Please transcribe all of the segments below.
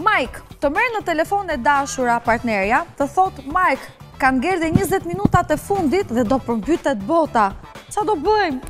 Mike, të merr në telefon e dashura partnerja, të thotë Mike, kanë ngel dhe 20 minutat e fundit dhe do përmbytet bota. Ça do bëjmë?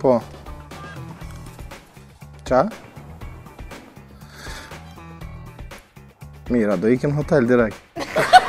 Po. Ça? Mirë, do ikim në hotel direkt.